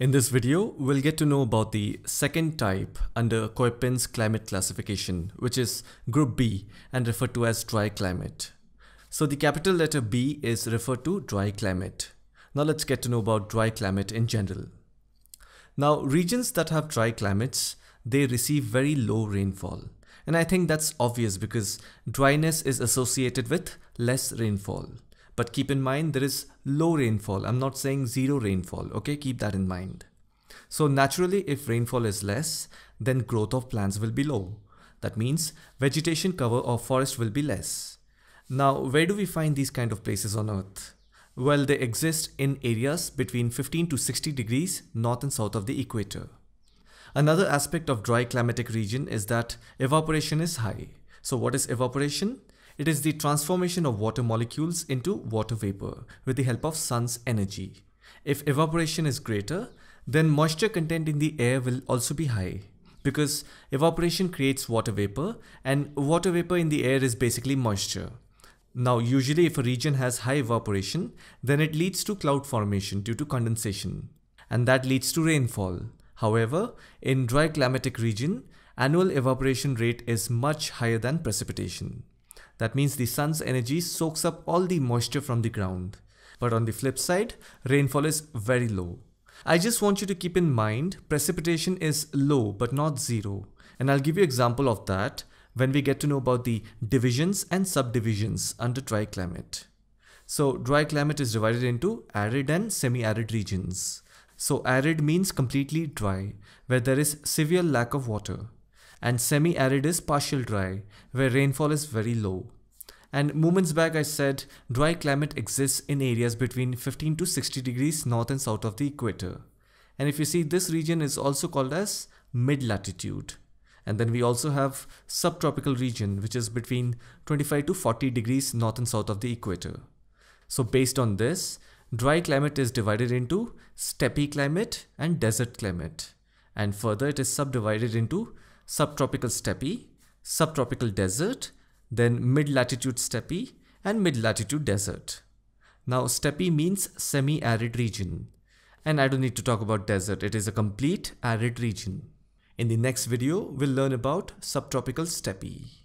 In this video, we'll get to know about the second type under Köppen's climate classification, which is Group B and referred to as dry climate. So the capital letter B is referred to dry climate. Now let's get to know about dry climate in general. Now regions that have dry climates, they receive very low rainfall. And I think that's obvious because dryness is associated with less rainfall. But keep in mind there is low rainfall. I'm not saying zero rainfall. Okay, keep that in mind. So naturally if rainfall is less, then growth of plants will be low. That means vegetation cover of forest will be less. Now where do we find these kind of places on earth? Well, they exist in areas between 15 to 60 degrees north and south of the equator. Another aspect of dry climatic region is that evaporation is high. So what is evaporation? It is the transformation of water molecules into water vapor with the help of sun's energy. If evaporation is greater, then moisture content in the air will also be high because evaporation creates water vapor and water vapor in the air is basically moisture. Now usually if a region has high evaporation, then it leads to cloud formation due to condensation and that leads to rainfall. However, in dry climatic region, annual evaporation rate is much higher than precipitation. That means the sun's energy soaks up all the moisture from the ground. But on the flip side, rainfall is very low. I just want you to keep in mind precipitation is low but not zero. And I'll give you example of that when we get to know about the divisions and subdivisions under dry climate. So dry climate is divided into arid and semi-arid regions. So arid means completely dry, where there is severe lack of water and semi-arid is partial dry, where rainfall is very low. And moments back I said dry climate exists in areas between 15 to 60 degrees north and south of the equator. And if you see this region is also called as mid-latitude. And then we also have subtropical region which is between 25 to 40 degrees north and south of the equator. So based on this, dry climate is divided into steppe climate and desert climate. And further it is subdivided into subtropical steppe, subtropical desert, then mid-latitude steppe and mid-latitude desert. Now steppe means semi-arid region. And I don't need to talk about desert, it is a complete arid region. In the next video, we'll learn about subtropical steppe.